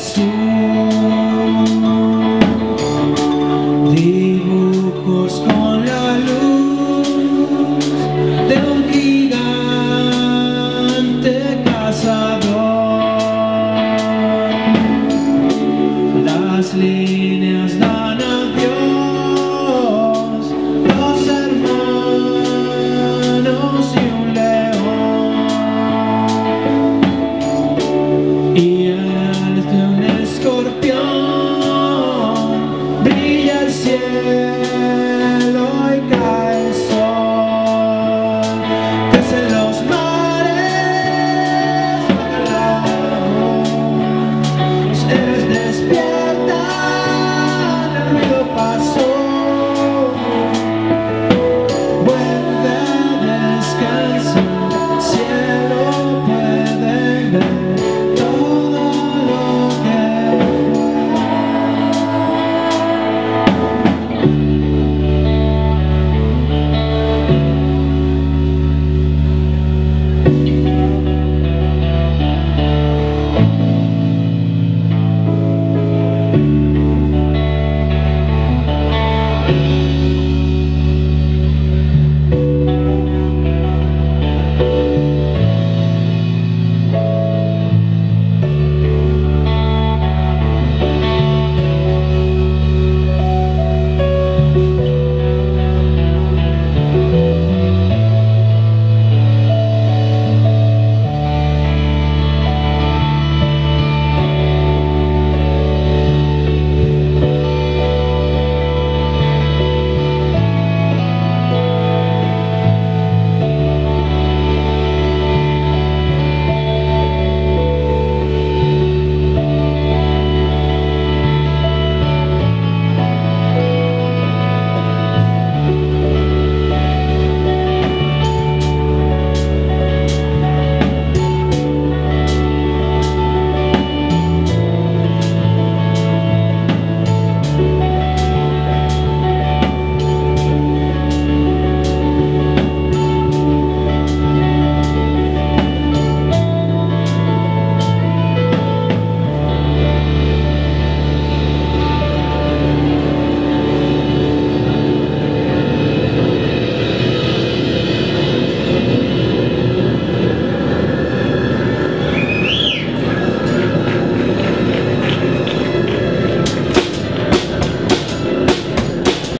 Jesús, dibujos Deus.